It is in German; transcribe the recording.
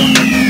Musik